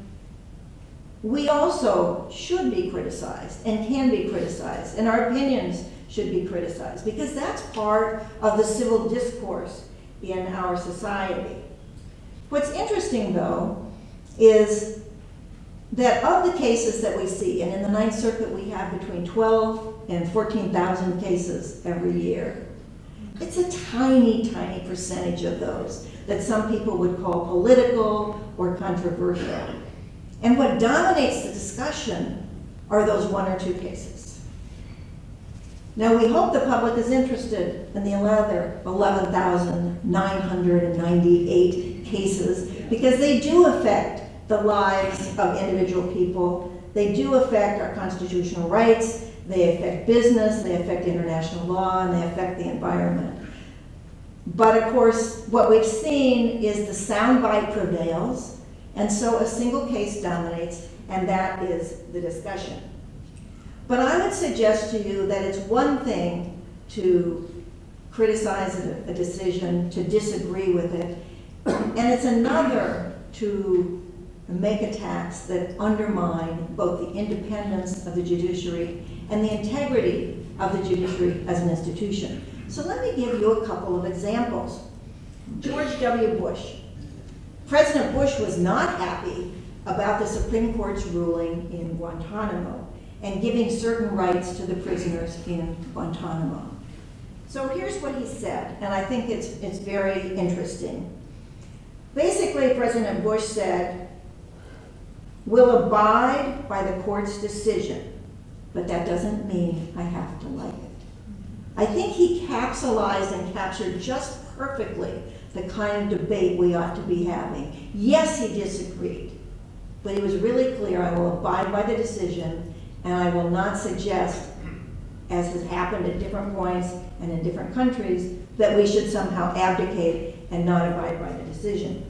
we also should be criticized and can be criticized, and our opinions should be criticized, because that's part of the civil discourse in our society. What's interesting, though, is that of the cases that we see, and in the Ninth Circuit we have between 12 and 14,000 cases every year, it's a tiny, tiny percentage of those that some people would call political or controversial. And what dominates the discussion are those one or two cases. Now, we hope the public is interested in the other 11,998 cases because they do affect the lives of individual people. They do affect our constitutional rights. They affect business. They affect international law. And they affect the environment. But of course, what we've seen is the soundbite prevails. And so a single case dominates. And that is the discussion. But I would suggest to you that it's one thing to criticize a, a decision, to disagree with it, and it's another to make attacks that undermine both the independence of the judiciary and the integrity of the judiciary as an institution. So let me give you a couple of examples. George W. Bush. President Bush was not happy about the Supreme Court's ruling in Guantanamo and giving certain rights to the prisoners in Guantanamo. So here's what he said, and I think it's, it's very interesting. Basically, President Bush said, we'll abide by the court's decision, but that doesn't mean I have to like it. I think he capsulized and captured just perfectly the kind of debate we ought to be having. Yes, he disagreed, but he was really clear, I will abide by the decision, and I will not suggest, as has happened at different points and in different countries, that we should somehow abdicate and not abide by the decision.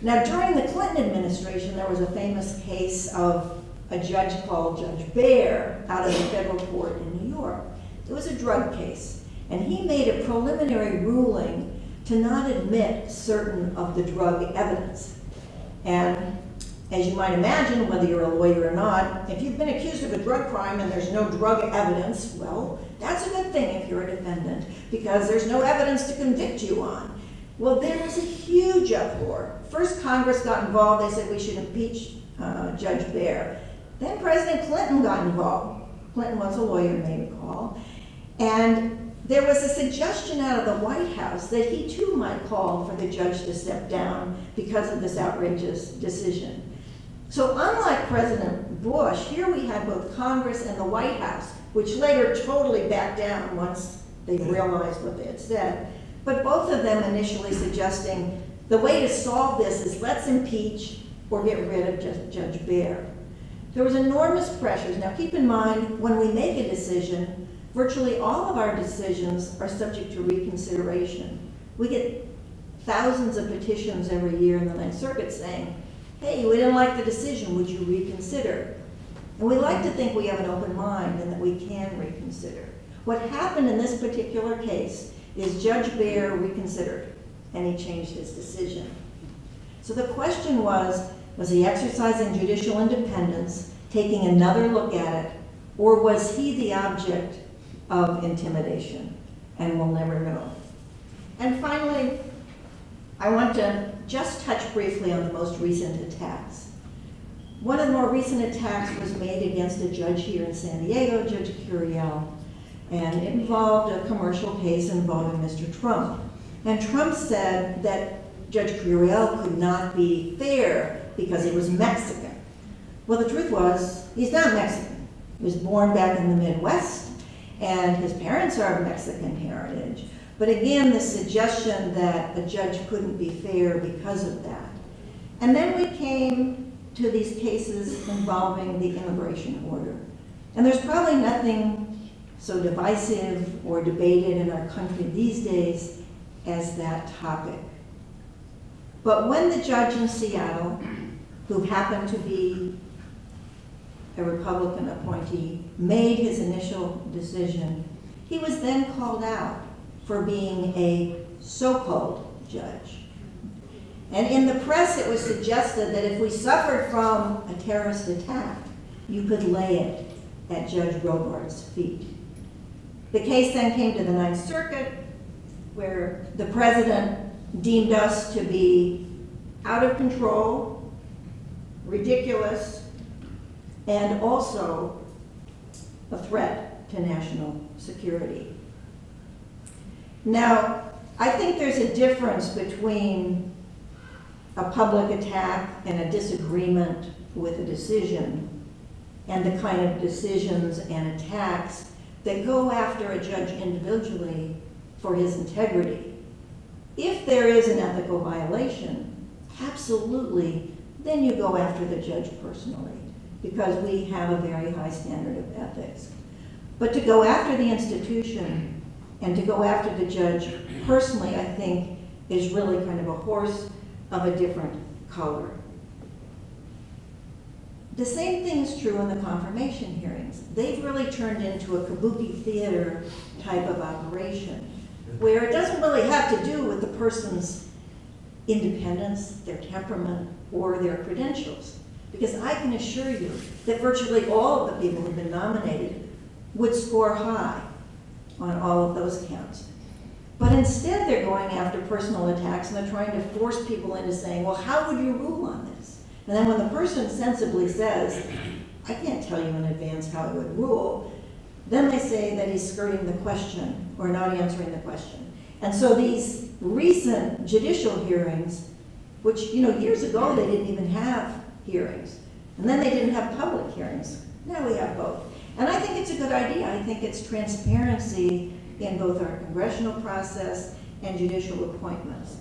Now, during the Clinton administration, there was a famous case of a judge called Judge Baer out of the federal court in New York. It was a drug case, and he made a preliminary ruling to not admit certain of the drug evidence. And as you might imagine, whether you're a lawyer or not, if you've been accused of a drug crime and there's no drug evidence, well, that's a good thing if you're a defendant, because there's no evidence to convict you on. Well, there was a huge uproar. First, Congress got involved. They said we should impeach uh, Judge Baer. Then President Clinton got involved. Clinton was a lawyer, you may recall. And there was a suggestion out of the White House that he too might call for the judge to step down because of this outrageous decision. So unlike President Bush, here we had both Congress and the White House, which later totally backed down once they realized what they had said, but both of them initially suggesting the way to solve this is let's impeach or get rid of Judge Baer. There was enormous pressures. Now keep in mind, when we make a decision, virtually all of our decisions are subject to reconsideration. We get thousands of petitions every year in the Ninth Circuit saying, hey, we didn't like the decision, would you reconsider? And we like to think we have an open mind and that we can reconsider. What happened in this particular case is Judge Baer reconsidered and he changed his decision. So the question was, was he exercising judicial independence, taking another look at it, or was he the object of intimidation? And we'll never know. And finally, I want to just touch briefly on the most recent attacks. One of the more recent attacks was made against a judge here in San Diego, Judge Curiel, and it involved a commercial case involving Mr. Trump. And Trump said that Judge Curiel could not be fair because he was Mexican. Well, the truth was, he's not Mexican. He was born back in the Midwest, and his parents are of Mexican heritage. But again, the suggestion that a judge couldn't be fair because of that. And then we came to these cases involving the immigration order. And there's probably nothing so divisive or debated in our country these days as that topic. But when the judge in Seattle, who happened to be a Republican appointee, made his initial decision, he was then called out for being a so-called judge. And in the press, it was suggested that if we suffered from a terrorist attack, you could lay it at Judge Robart's feet. The case then came to the Ninth Circuit, where the president deemed us to be out of control, ridiculous, and also a threat to national security. Now, I think there's a difference between a public attack and a disagreement with a decision and the kind of decisions and attacks that go after a judge individually for his integrity. If there is an ethical violation, absolutely, then you go after the judge personally because we have a very high standard of ethics. But to go after the institution and to go after the judge personally, I think, is really kind of a horse of a different color. The same thing is true in the confirmation hearings. They've really turned into a kabuki theater type of operation, where it doesn't really have to do with the person's independence, their temperament, or their credentials. Because I can assure you that virtually all of the people who've been nominated would score high on all of those counts. But instead, they're going after personal attacks and they're trying to force people into saying, well, how would you rule on this? And then when the person sensibly says, I can't tell you in advance how I would rule, then they say that he's skirting the question or not answering the question. And so these recent judicial hearings, which, you know, years ago they didn't even have hearings, and then they didn't have public hearings. Now we have both. And I think it's a good idea. I think it's transparency in both our congressional process and judicial appointments.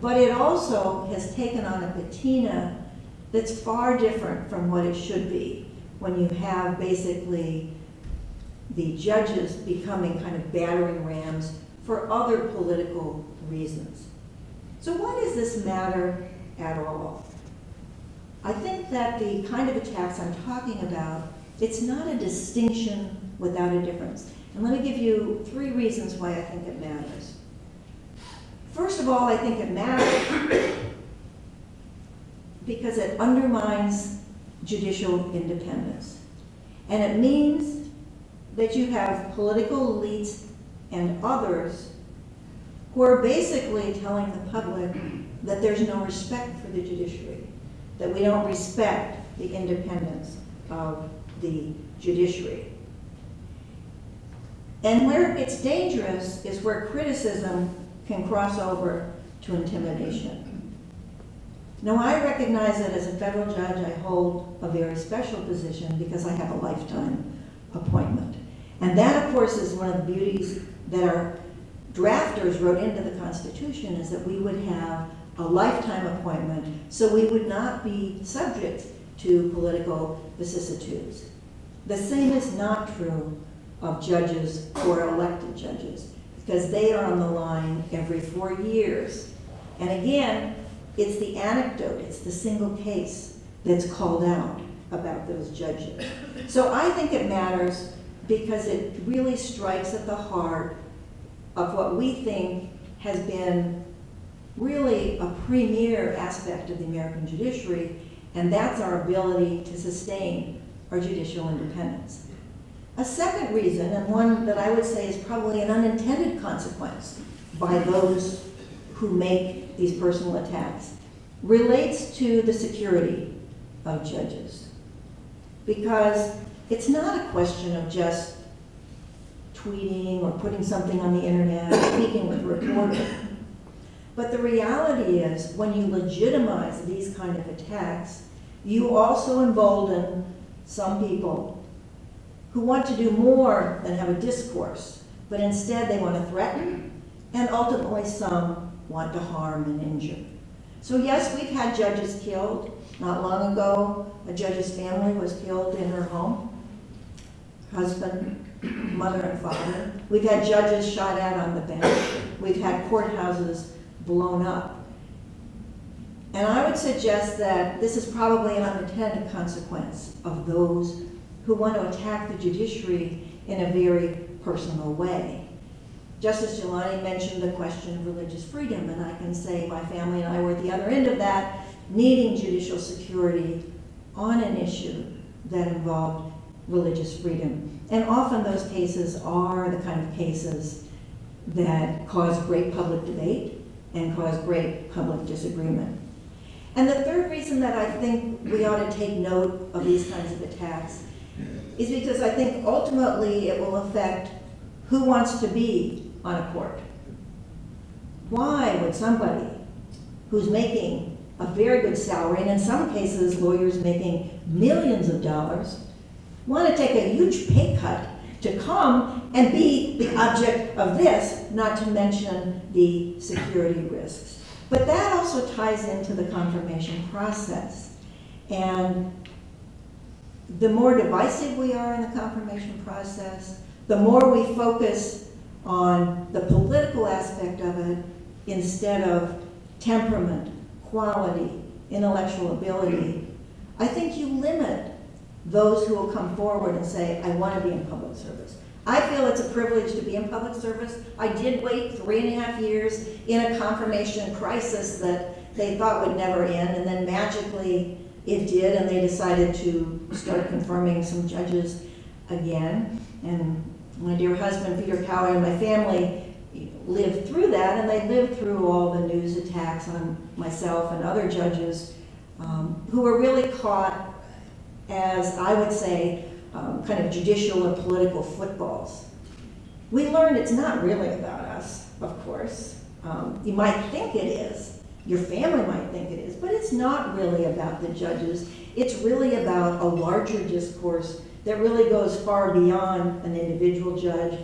But it also has taken on a patina that's far different from what it should be when you have basically the judges becoming kind of battering rams for other political reasons. So why does this matter at all? I think that the kind of attacks I'm talking about it's not a distinction without a difference. And let me give you three reasons why I think it matters. First of all, I think it matters because it undermines judicial independence. And it means that you have political elites and others who are basically telling the public that there's no respect for the judiciary, that we don't respect the independence of the judiciary. And where it gets dangerous is where criticism can cross over to intimidation. Now, I recognize that as a federal judge, I hold a very special position because I have a lifetime appointment. And that, of course, is one of the beauties that our drafters wrote into the Constitution is that we would have a lifetime appointment so we would not be subject to political vicissitudes. The same is not true of judges or elected judges because they are on the line every four years. And again, it's the anecdote, it's the single case that's called out about those judges. So I think it matters because it really strikes at the heart of what we think has been really a premier aspect of the American judiciary, and that's our ability to sustain our judicial independence. A second reason, and one that I would say is probably an unintended consequence by those who make these personal attacks, relates to the security of judges. Because it's not a question of just tweeting or putting something on the internet speaking with a reporter. But the reality is, when you legitimize these kind of attacks, you also embolden some people who want to do more than have a discourse, but instead they want to threaten, and ultimately some want to harm and injure. So yes, we've had judges killed. Not long ago, a judge's family was killed in her home, husband, mother and father. We've had judges shot at on the bench. We've had courthouses blown up. And I would suggest that this is probably an unintended consequence of those who want to attack the judiciary in a very personal way. Justice Jillani mentioned the question of religious freedom, and I can say my family and I were at the other end of that, needing judicial security on an issue that involved religious freedom. And often those cases are the kind of cases that cause great public debate and cause great public disagreement. And the third reason that I think we ought to take note of these kinds of attacks is because I think ultimately it will affect who wants to be on a court. Why would somebody who's making a very good salary, and in some cases lawyers making millions of dollars, want to take a huge pay cut to come and be the object of this, not to mention the security risks. But that also ties into the confirmation process. And the more divisive we are in the confirmation process, the more we focus on the political aspect of it instead of temperament, quality, intellectual ability, I think you limit those who will come forward and say, I want to be in public service. I feel it's a privilege to be in public service. I did wait three and a half years in a confirmation crisis that they thought would never end, and then magically it did, and they decided to start confirming some judges again. And my dear husband, Peter Cowhey, and my family lived through that, and they lived through all the news attacks on myself and other judges um, who were really caught as, I would say, um, kind of judicial or political footballs. We learned it's not really about us, of course. Um, you might think it is, your family might think it is, but it's not really about the judges. It's really about a larger discourse that really goes far beyond an individual judge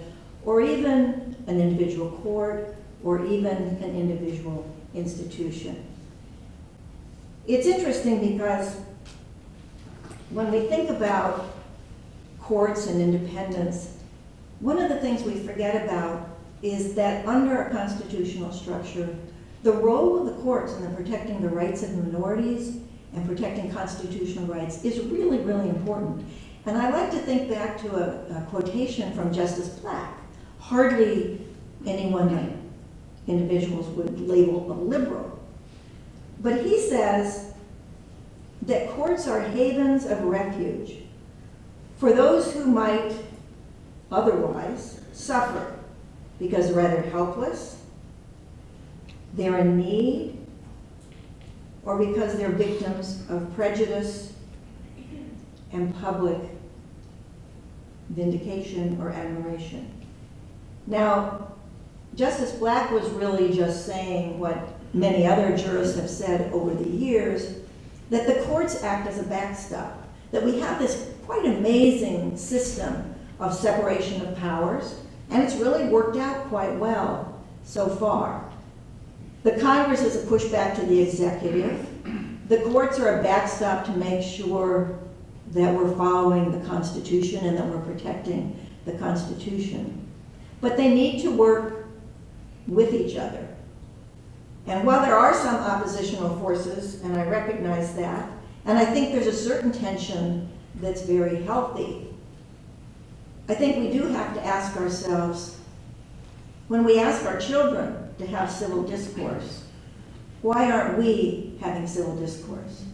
or even an individual court or even an individual institution. It's interesting because when we think about courts and independence, one of the things we forget about is that under a constitutional structure, the role of the courts in the protecting the rights of minorities and protecting constitutional rights is really, really important. And I like to think back to a, a quotation from Justice Black. Hardly anyone, individuals would label a liberal. But he says, that courts are havens of refuge for those who might otherwise suffer because they're helpless, they're in need, or because they're victims of prejudice and public vindication or admiration. Now, Justice Black was really just saying what many other jurists have said over the years, that the courts act as a backstop, that we have this quite amazing system of separation of powers, and it's really worked out quite well so far. The Congress is a pushback to the executive. The courts are a backstop to make sure that we're following the Constitution and that we're protecting the Constitution. But they need to work with each other. And while there are some oppositional forces, and I recognize that, and I think there's a certain tension that's very healthy, I think we do have to ask ourselves, when we ask our children to have civil discourse, why aren't we having civil discourse?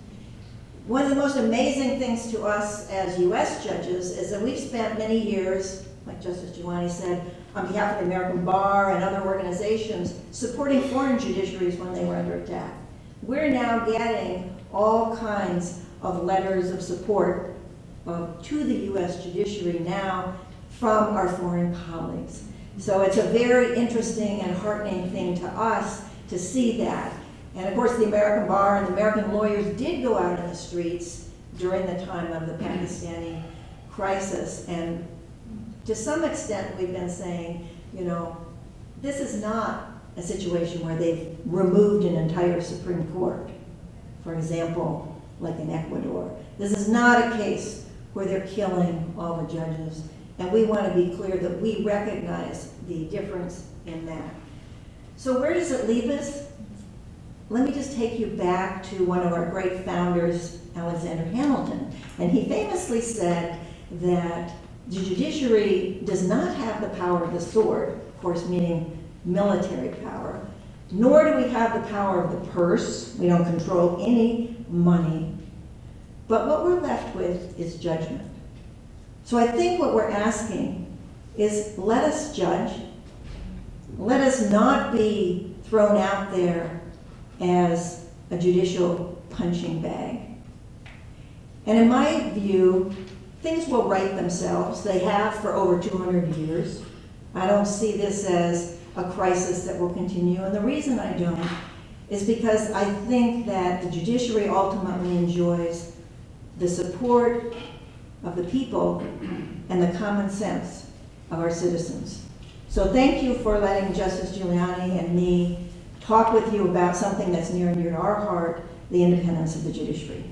One of the most amazing things to us as U.S. judges is that we've spent many years, like Justice Jillani said, on behalf of the American Bar and other organizations supporting foreign judiciaries when they were under attack. We're now getting all kinds of letters of support uh, to the U.S. judiciary now from our foreign colleagues. So it's a very interesting and heartening thing to us to see that. And of course, the American Bar and the American lawyers did go out in the streets during the time of the Pakistani crisis and to some extent, we've been saying, you know, this is not a situation where they've removed an entire Supreme Court, for example, like in Ecuador. This is not a case where they're killing all the judges. And we want to be clear that we recognize the difference in that. So where does it leave us? Let me just take you back to one of our great founders, Alexander Hamilton. And he famously said that the judiciary does not have the power of the sword, of course, meaning military power, nor do we have the power of the purse. We don't control any money. But what we're left with is judgment. So I think what we're asking is let us judge. Let us not be thrown out there as a judicial punching bag. And in my view, things will right themselves. They have for over 200 years. I don't see this as a crisis that will continue. And the reason I don't is because I think that the judiciary ultimately enjoys the support of the people and the common sense of our citizens. So thank you for letting Justice Jillani and me talk with you about something that's near and dear to our heart, the independence of the judiciary.